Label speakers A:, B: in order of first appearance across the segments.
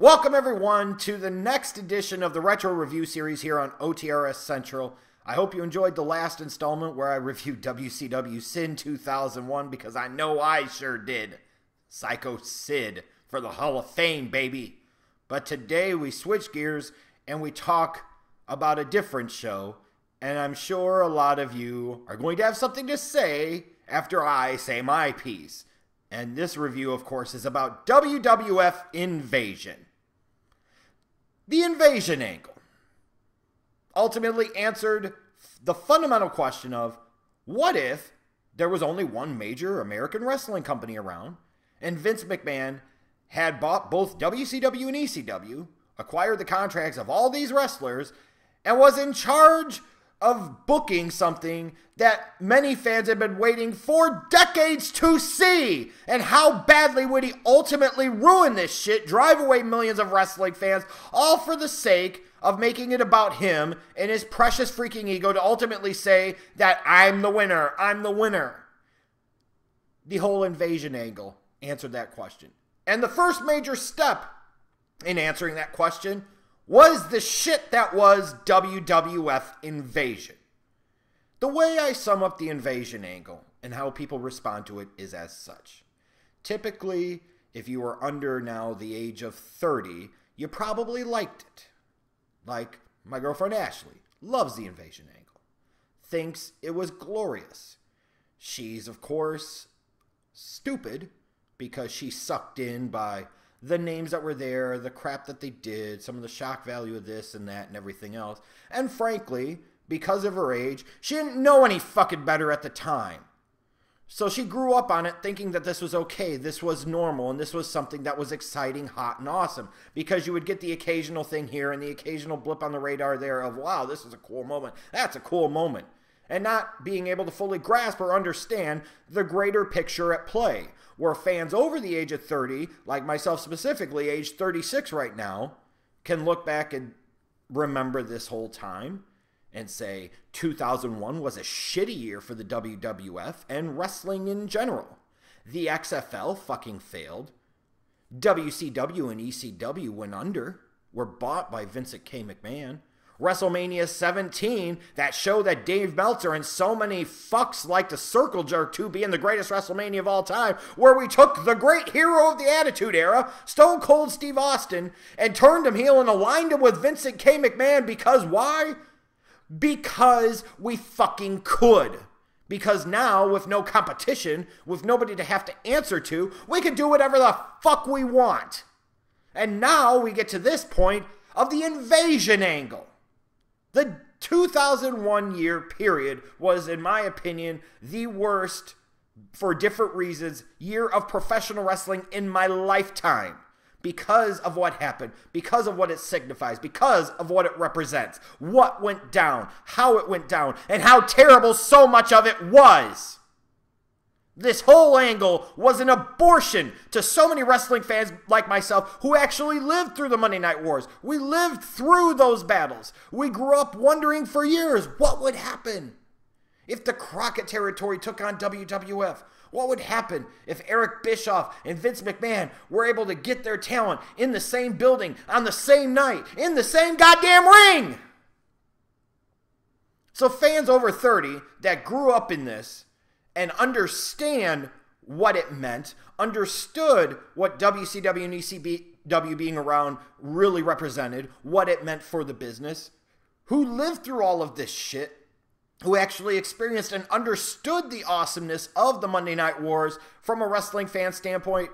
A: Welcome, everyone, to the next edition of the Retro Review Series here on OTRS Central. I hope you enjoyed the last installment where I reviewed WCW Sin 2001 because I know I sure did. Psycho Sid for the Hall of Fame, baby. But today we switch gears and we talk about a different show, and I'm sure a lot of you are going to have something to say after I say my piece. And this review, of course, is about WWF Invasion. The invasion angle. Ultimately answered the fundamental question of what if there was only one major American wrestling company around and Vince McMahon had bought both WCW and ECW, acquired the contracts of all these wrestlers, and was in charge of booking something that many fans have been waiting for decades to see. And how badly would he ultimately ruin this shit, drive away millions of wrestling fans, all for the sake of making it about him and his precious freaking ego to ultimately say that I'm the winner, I'm the winner. The whole invasion angle answered that question. And the first major step in answering that question was the shit that was WWF Invasion. The way I sum up the invasion angle and how people respond to it is as such. Typically, if you are under now the age of 30, you probably liked it. Like my girlfriend Ashley loves the invasion angle, thinks it was glorious. She's, of course, stupid because she's sucked in by the names that were there, the crap that they did, some of the shock value of this and that and everything else. And frankly, because of her age, she didn't know any fucking better at the time. So she grew up on it thinking that this was okay, this was normal, and this was something that was exciting, hot, and awesome. Because you would get the occasional thing here and the occasional blip on the radar there of, wow, this is a cool moment. That's a cool moment. And not being able to fully grasp or understand the greater picture at play where fans over the age of 30, like myself specifically, age 36 right now, can look back and remember this whole time and say 2001 was a shitty year for the WWF and wrestling in general. The XFL fucking failed. WCW and ECW went under, were bought by Vincent K. McMahon. WrestleMania 17, that show that Dave Meltzer and so many fucks like to circle jerk to being the greatest WrestleMania of all time, where we took the great hero of the Attitude Era, Stone Cold Steve Austin, and turned him heel and aligned him with Vincent K. McMahon because why? Because we fucking could. Because now, with no competition, with nobody to have to answer to, we can do whatever the fuck we want. And now we get to this point of the invasion angle. The 2001 year period was, in my opinion, the worst, for different reasons, year of professional wrestling in my lifetime because of what happened, because of what it signifies, because of what it represents, what went down, how it went down, and how terrible so much of it was. This whole angle was an abortion to so many wrestling fans like myself who actually lived through the Monday Night Wars. We lived through those battles. We grew up wondering for years what would happen if the Crockett territory took on WWF. What would happen if Eric Bischoff and Vince McMahon were able to get their talent in the same building on the same night in the same goddamn ring? So, fans over 30 that grew up in this and understand what it meant, understood what WCW and ECW being around really represented, what it meant for the business, who lived through all of this shit, who actually experienced and understood the awesomeness of the Monday Night Wars from a wrestling fan standpoint,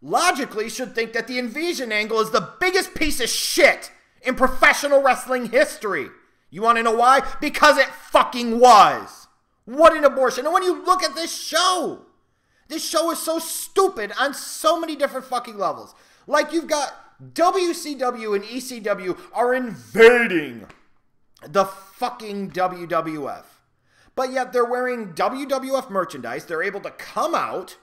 A: logically should think that the invasion angle is the biggest piece of shit in professional wrestling history. You want to know why? Because it fucking was. What an abortion. And when you look at this show, this show is so stupid on so many different fucking levels. Like you've got WCW and ECW are invading the fucking WWF. But yet they're wearing WWF merchandise. They're able to come out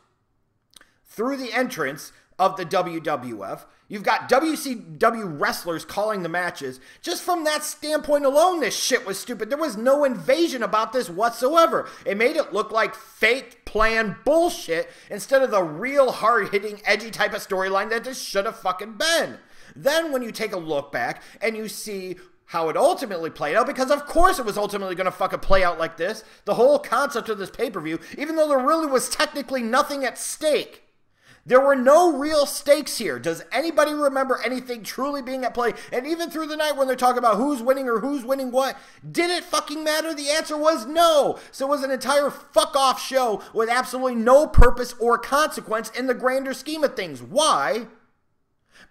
A: through the entrance of the WWF. You've got WCW wrestlers calling the matches. Just from that standpoint alone, this shit was stupid. There was no invasion about this whatsoever. It made it look like fake plan bullshit instead of the real hard hitting, edgy type of storyline that this should have fucking been. Then when you take a look back and you see how it ultimately played out because of course it was ultimately going to fucking play out like this. The whole concept of this pay-per-view, even though there really was technically nothing at stake. There were no real stakes here. Does anybody remember anything truly being at play? And even through the night when they're talking about who's winning or who's winning what, did it fucking matter? The answer was no. So it was an entire fuck off show with absolutely no purpose or consequence in the grander scheme of things. Why?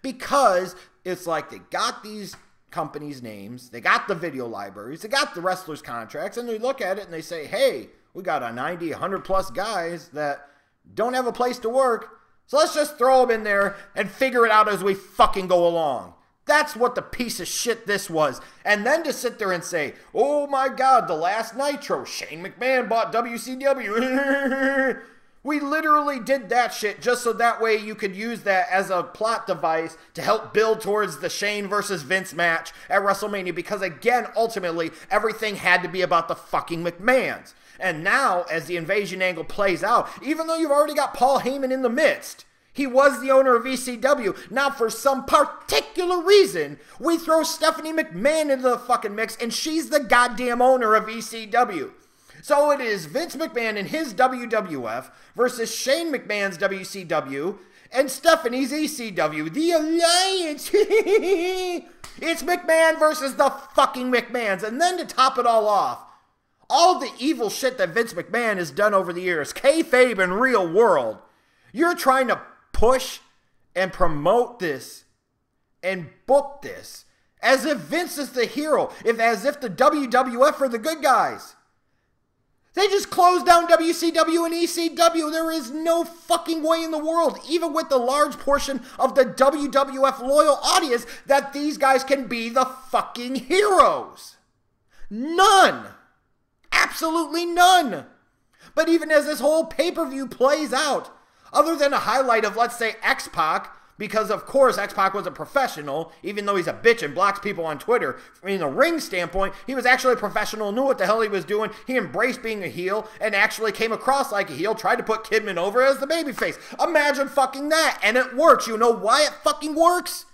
A: Because it's like they got these companies' names, they got the video libraries, they got the wrestlers' contracts, and they look at it and they say, hey, we got a 90, 100 plus guys that don't have a place to work, so let's just throw them in there and figure it out as we fucking go along. That's what the piece of shit this was. And then to sit there and say, oh my god, the last Nitro, Shane McMahon bought WCW. We literally did that shit just so that way you could use that as a plot device to help build towards the Shane versus Vince match at WrestleMania because, again, ultimately, everything had to be about the fucking McMahons. And now, as the invasion angle plays out, even though you've already got Paul Heyman in the midst, he was the owner of ECW. Now, for some particular reason, we throw Stephanie McMahon into the fucking mix, and she's the goddamn owner of ECW. So it is Vince McMahon and his WWF versus Shane McMahon's WCW and Stephanie's ECW. The Alliance! it's McMahon versus the fucking McMahons. And then to top it all off, all the evil shit that Vince McMahon has done over the years, kayfabe and real world, you're trying to push and promote this and book this as if Vince is the hero, if as if the WWF are the good guys. They just closed down WCW and ECW. There is no fucking way in the world, even with the large portion of the WWF loyal audience, that these guys can be the fucking heroes. None. Absolutely none. But even as this whole pay per view plays out, other than a highlight of, let's say, X Pac because of course X-Pac was a professional, even though he's a bitch and blocks people on Twitter. From a ring standpoint, he was actually a professional, knew what the hell he was doing. He embraced being a heel and actually came across like a heel, tried to put Kidman over as the babyface. Imagine fucking that, and it works. You know why it fucking works?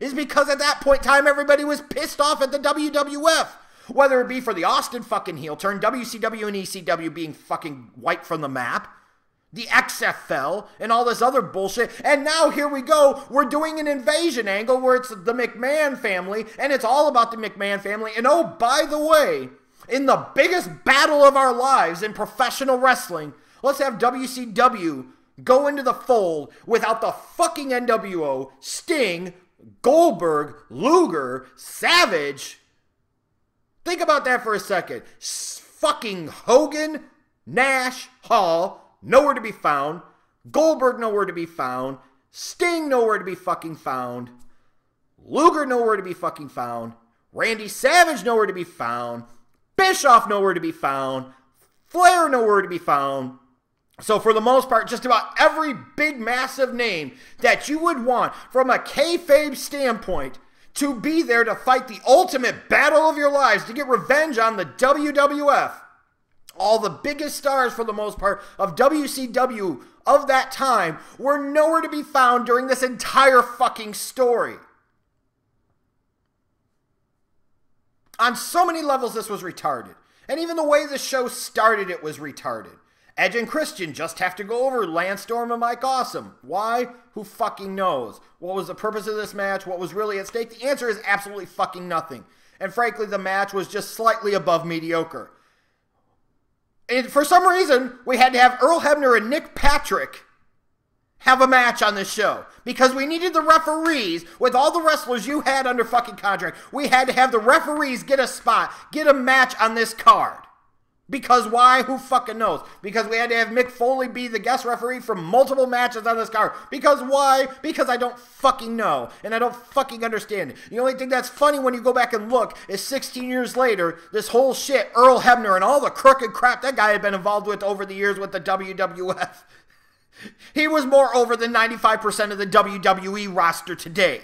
A: Is because at that point in time everybody was pissed off at the WWF. Whether it be for the Austin fucking heel turn, WCW and ECW being fucking wiped from the map, the XFL and all this other bullshit. And now here we go. We're doing an invasion angle where it's the McMahon family and it's all about the McMahon family. And oh, by the way, in the biggest battle of our lives in professional wrestling, let's have WCW go into the fold without the fucking NWO, Sting, Goldberg, Luger, Savage. Think about that for a second. Fucking Hogan, Nash, Hall, nowhere to be found. Goldberg nowhere to be found. Sting nowhere to be fucking found. Luger nowhere to be fucking found. Randy Savage nowhere to be found. Bischoff nowhere to be found. Flair nowhere to be found. So, for the most part, just about every big, massive name that you would want from a kayfabe standpoint to be there to fight the ultimate battle of your lives to get revenge on the WWF all the biggest stars for the most part of WCW of that time were nowhere to be found during this entire fucking story. On so many levels, this was retarded. And even the way the show started, it was retarded. Edge and Christian just have to go over Lance Storm and Mike Awesome. Why? Who fucking knows? What was the purpose of this match? What was really at stake? The answer is absolutely fucking nothing. And frankly, the match was just slightly above mediocre. And for some reason, we had to have Earl Hebner and Nick Patrick have a match on this show because we needed the referees with all the wrestlers you had under fucking contract. We had to have the referees get a spot, get a match on this card. Because why? Who fucking knows? Because we had to have Mick Foley be the guest referee for multiple matches on this card. Because why? Because I don't fucking know. And I don't fucking understand. The only thing that's funny when you go back and look is 16 years later, this whole shit, Earl Hebner and all the crooked crap that guy had been involved with over the years with the WWF. he was more over than 95% of the WWE roster today.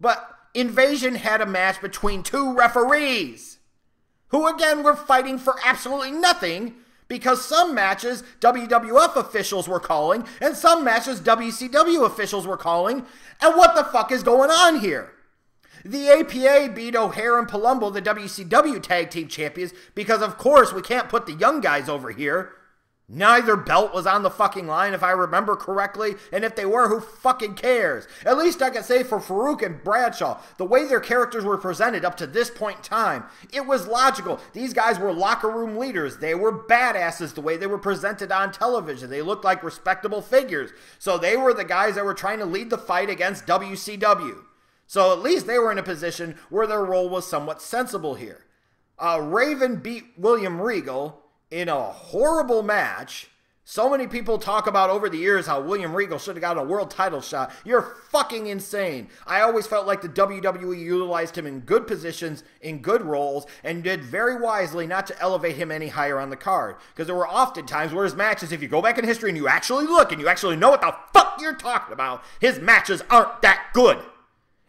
A: But Invasion had a match between two referees who again were fighting for absolutely nothing Because some matches WWF officials were calling, and some matches WCW officials were calling. And what the fuck is going on here? The APA beat O'Haire and Palumbo, the WCW Tag Team Champions, because of course we can't put the young guys over here. Neither belt was on the fucking line, if I remember correctly, and if they were, who fucking cares? At least I can say for Faarooq and Bradshaw, the way their characters were presented up to this point in time, it was logical. These guys were locker room leaders. They were badasses the way they were presented on television. They looked like respectable figures. So they were the guys that were trying to lead the fight against WCW. So at least they were in a position where their role was somewhat sensible here. Uh, Raven beat William Regal in a horrible match. So many people talk about over the years how William Regal should have gotten a world title shot. You're fucking insane. I always felt like the WWE utilized him in good positions, in good roles, and did very wisely not to elevate him any higher on the card. Because there were often times where his matches, if you go back in history and you actually look and you actually know what the fuck you're talking about, his matches aren't that good.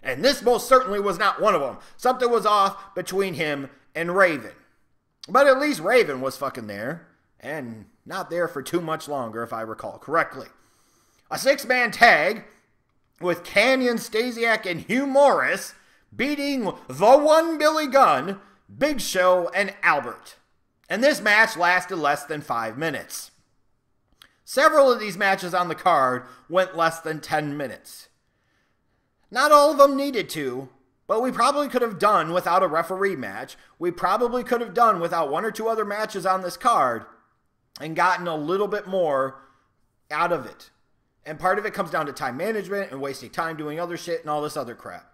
A: And this most certainly was not one of them. Something was off between him and Raven. But at least Raven was fucking there. And not there for too much longer, if I recall correctly. A six man tag with Kanyon Stasiak and Hugh Morrus beating the one Billy Gunn, Big Show, and Albert. And this match lasted less than five minutes. Several of these matches on the card went less than 10 minutes. Not all of them needed to, but we probably could have done without a referee match. We probably could have done without one or two other matches on this card and gotten a little bit more out of it. And part of it comes down to time management and wasting time doing other shit and all this other crap.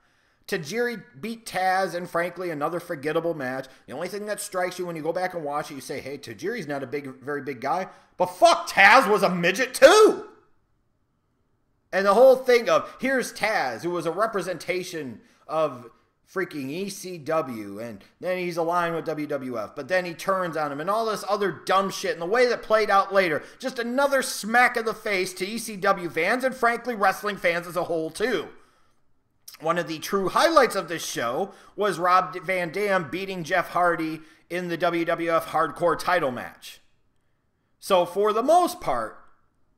A: Tajiri beat Taz and frankly another forgettable match. The only thing that strikes you when you go back and watch it, you say, hey, Tajiri's not a big, very big guy. But fuck, Taz was a midget too. And the whole thing of here's Taz, who was a representation of freaking ECW, and then he's aligned with WWF, but then he turns on him, and all this other dumb shit, and the way that played out later. Just another smack in the face to ECW fans, and frankly, wrestling fans as a whole, too. One of the true highlights of this show was Rob Van Dam beating Jeff Hardy in the WWF Hardcore title match. So, for the most part,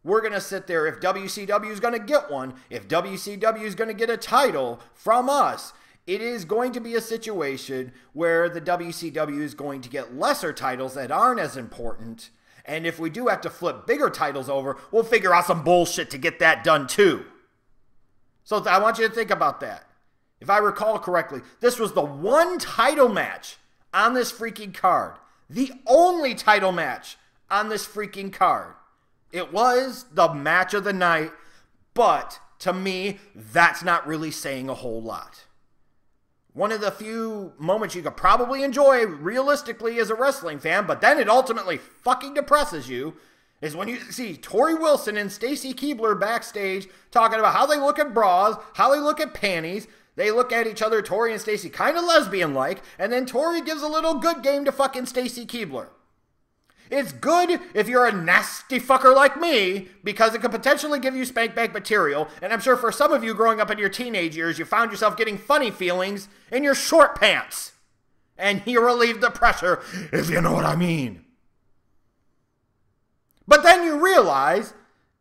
A: we're going to sit there. If WCW is going to get one, if WCW is going to get a title from us, it is going to be a situation where the WCW is going to get lesser titles that aren't as important. And if we do have to flip bigger titles over, we'll figure out some bullshit to get that done too. So I want you to think about that. If I recall correctly, this was the one title match on this freaking card. The only title match on this freaking card. It was the match of the night, but to me, that's not really saying a whole lot. One of the few moments you could probably enjoy realistically as a wrestling fan, but then it ultimately fucking depresses you, is when you see Torrie Wilson and Stacy Keibler backstage talking about how they look at bras, how they look at panties. They look at each other, Torrie and Stacy, kind of lesbian like, and then Torrie gives a little good game to fucking Stacy Keibler. It's good if you're a nasty fucker like me because it could potentially give you spank bank material. And I'm sure for some of you growing up in your teenage years, you found yourself getting funny feelings in your short pants. And you relieved the pressure, if you know what I mean. But then you realize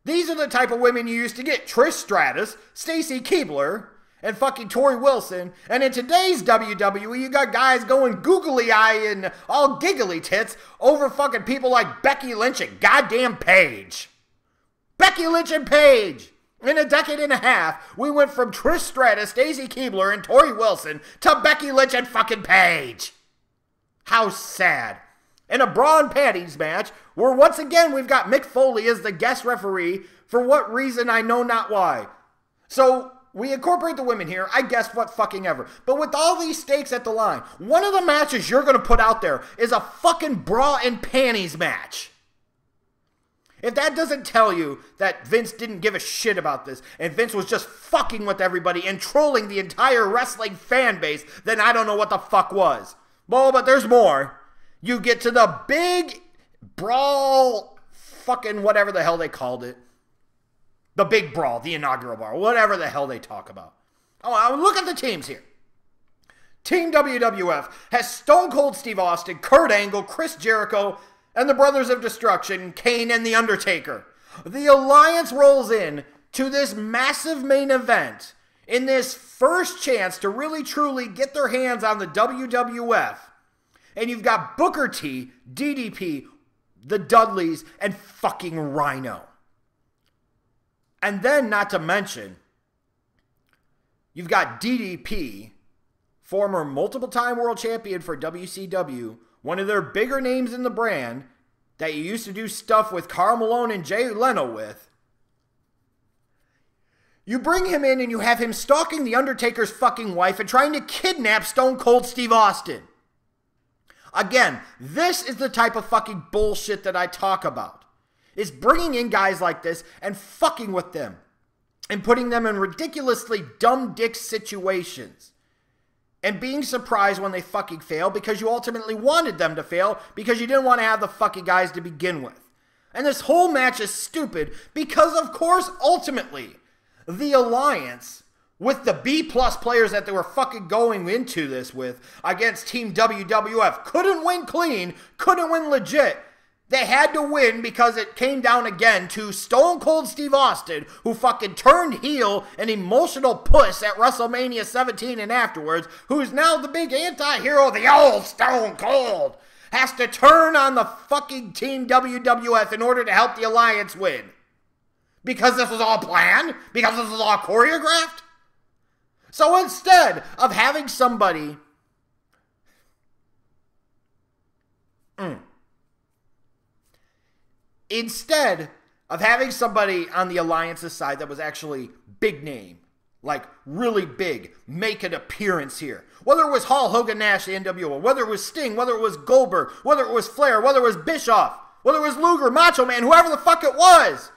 A: these are the type of women you used to get Trish Stratus, Stacy Keibler, and fucking Torrie Wilson. And in today's WWE, you got guys going googly eye and all giggly tits over fucking people like Becky Lynch and goddamn Paige. Becky Lynch and Paige. In a decade and a half, we went from Trish Stratus, Stacy Keibler, and Torrie Wilson to Becky Lynch and fucking Paige. How sad. In a bra and panties match, where once again we've got Mick Foley as the guest referee, for what reason I know not why. So we incorporate the women here. I guess what fucking ever. But with all these stakes at the line, one of the matches you're going to put out there is a fucking bra and panties match. If that doesn't tell you that Vince didn't give a shit about this and Vince was just fucking with everybody and trolling the entire wrestling fan base, then I don't know what the fuck was. Well, but there's more. You get to the big brawl, fucking whatever the hell they called it. The big brawl, the inaugural brawl, whatever the hell they talk about. Oh, look at the teams here. Team WWF has Stone Cold Steve Austin, Kurt Angle, Chris Jericho, and the Brothers of Destruction, Kane and The Undertaker. The Alliance rolls in to this massive main event in this first chance to really truly get their hands on the WWF. And you've got Booker T, DDP, the Dudleys, and fucking Rhino. And then, not to mention, you've got DDP, former multiple time world champion for WCW, one of their bigger names in the brand that you used to do stuff with Karl Malone and Jay Leno with. You bring him in and you have him stalking The Undertaker's fucking wife and trying to kidnap Stone Cold Steve Austin. Again, this is the type of fucking bullshit that I talk about. Is bringing in guys like this and fucking with them and putting them in ridiculously dumb dick situations and being surprised when they fucking fail because you ultimately wanted them to fail because you didn't want to have the fucking guys to begin with. And this whole match is stupid because, of course, ultimately, the Alliance, with the B plus players that they were fucking going into this with against Team WWF, couldn't win clean, couldn't win legit. They had to win because it came down again to Stone Cold Steve Austin, who fucking turned heel an emotional puss at WrestleMania 17 and afterwards, who's now the big anti hero, the old Stone Cold, has to turn on the fucking Team WWF in order to help the Alliance win. Because this was all planned? Because this was all choreographed? So instead of having somebody. Mm, instead of having somebody on the Alliance's side that was actually big name, like really big, make an appearance here. Whether it was Hall, Hogan, Nash, the NWO, whether it was Sting, whether it was Goldberg, whether it was Flair, whether it was Bischoff, whether it was Luger, Macho Man, whoever the fuck it was.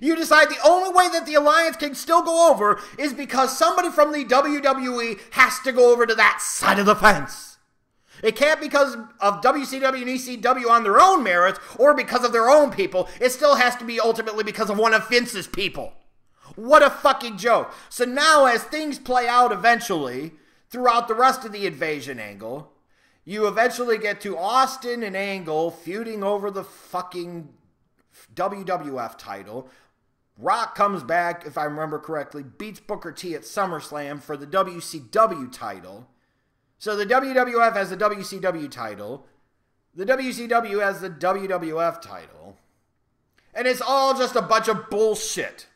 A: You decide the only way that the Alliance can still go over is because somebody from the WWE has to go over to that side of the fence. It can't because of WCW and ECW on their own merits or because of their own people. It still has to be ultimately because of one of Vince's people. What a fucking joke. So now, as things play out eventually throughout the rest of the invasion angle, you eventually get to Austin and Angle feuding over the fucking WWF title. Rock comes back, if I remember correctly, beats Booker T at SummerSlam for the WCW title. So the WWF has the WCW title. The WCW has the WWF title. And it's all just a bunch of bullshit.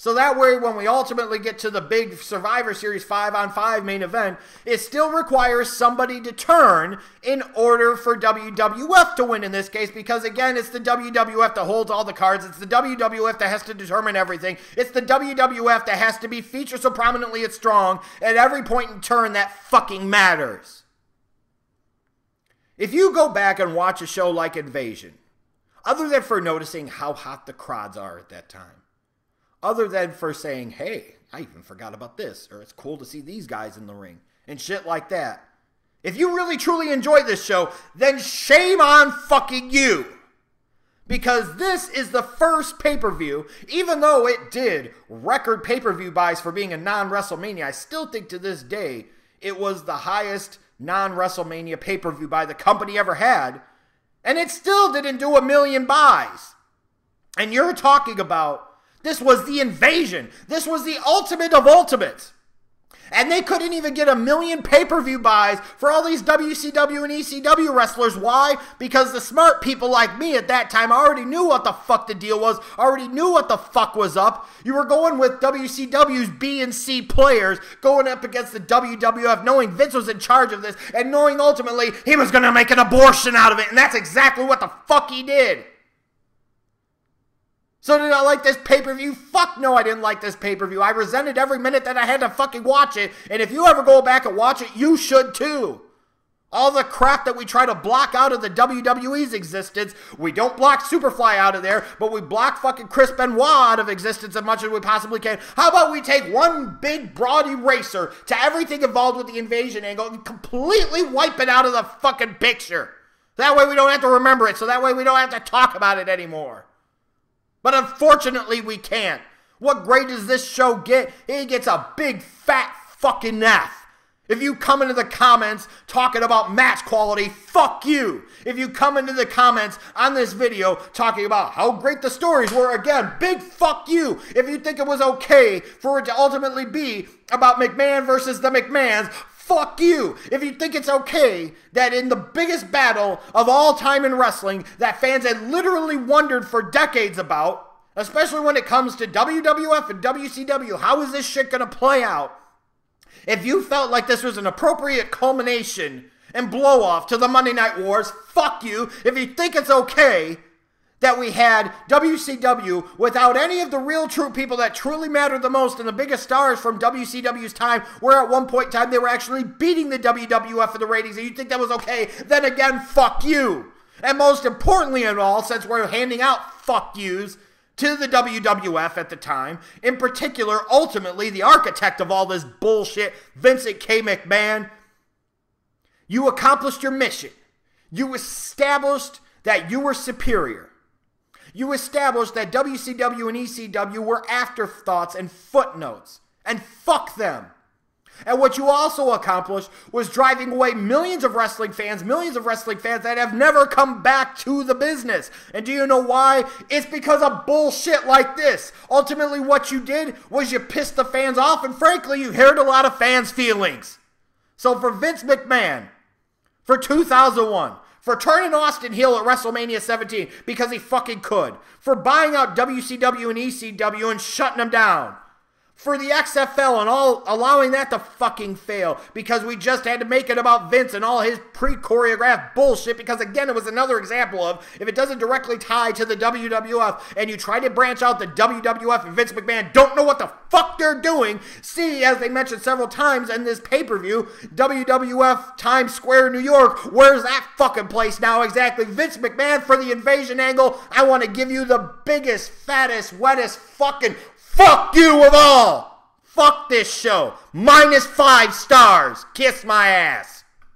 A: So that way, when we ultimately get to the big Survivor Series 5 on 5 main event, it still requires somebody to turn in order for WWF to win in this case, because again, it's the WWF that holds all the cards. It's the WWF that has to determine everything. It's the WWF that has to be featured so prominently it's strong at every point in turn that fucking matters. If you go back and watch a show like Invasion, other than for noticing how hot the crowds are at that time, other than for saying, hey, I even forgot about this, or it's cool to see these guys in the ring, and shit like that. If you really truly enjoy this show, then shame on fucking you. Because this is the first pay per view, even though it did record pay per view buys for being a non WrestleMania, I still think to this day it was the highest non WrestleMania pay per view buy the company ever had. And it still didn't do a million buys. And you're talking about this was the invasion. This was the ultimate of ultimates. And they couldn't even get a million pay per view buys for all these WCW and ECW wrestlers. Why? Because the smart people like me at that time already knew what the fuck the deal was, already knew what the fuck was up. You were going with WCW's B and C players going up against the WWF, knowing Vince was in charge of this, and knowing ultimately he was going to make an abortion out of it. And that's exactly what the fuck he did. So did I like this pay per view? Fuck no, I didn't like this pay per view. I resented every minute that I had to fucking watch it. And if you ever go back and watch it, you should too. All the crap that we try to block out of the WWE's existence, we don't block Superfly out of there, but we block fucking Chris Benoit out of existence as much as we possibly can. How about we take one big broad eraser to everything involved with the invasion angle and completely wipe it out of the fucking picture? That way we don't have to remember it, so that way we don't have to talk about it anymore. But unfortunately, we can't. What grade does this show get? It gets a big fat fucking F. If you come into the comments talking about match quality, fuck you. If you come into the comments on this video talking about how great the stories were, again, big fuck you. If you think it was okay for it to ultimately be about McMahon versus the McMahons, fuck you. If you think it's okay that in the biggest battle of all time in wrestling that fans had literally wondered for decades about, especially when it comes to WWF and WCW, how is this shit going to play out? If you felt like this was an appropriate culmination and blow off to the Monday Night Wars, fuck you. If you think it's okay that we had WCW without any of the real true people that truly mattered the most and the biggest stars from WCW's time, where at one point in time they were actually beating the WWF for the ratings, and you think that was okay, then again, fuck you. And most importantly of all, since we're handing out fuck yous, to the WWF at the time, in particular, ultimately, the architect of all this bullshit, Vincent K. McMahon. You accomplished your mission. You established that you were superior. You established that WCW and ECW were afterthoughts and footnotes. And fuck them. And what you also accomplished was driving away millions of wrestling fans, millions of wrestling fans that have never come back to the business. And do you know why? It's because of bullshit like this. Ultimately, what you did was you pissed the fans off, and frankly, you hurt a lot of fans' feelings. So for Vince McMahon, for 2001, for turning Austin heel at WrestleMania 17 because he fucking could, for buying out WCW and ECW and shutting them down for the XFL and all allowing that to fucking fail. Because we just had to make it about Vince and all his pre-choreographed bullshit. Because again it was another example of if it doesn't directly tie to the WWF and you try to branch out the WWF and Vince McMahon don't know what the fuck they're doing see as they mentioned several times in this pay-per-view WWF Times Square New York where's that fucking place now exactly? Vince McMahon for the invasion angle I want to give you the biggest fattest wettest fucking Fuck you of all! Fuck this show! Minus five stars! Kiss my ass!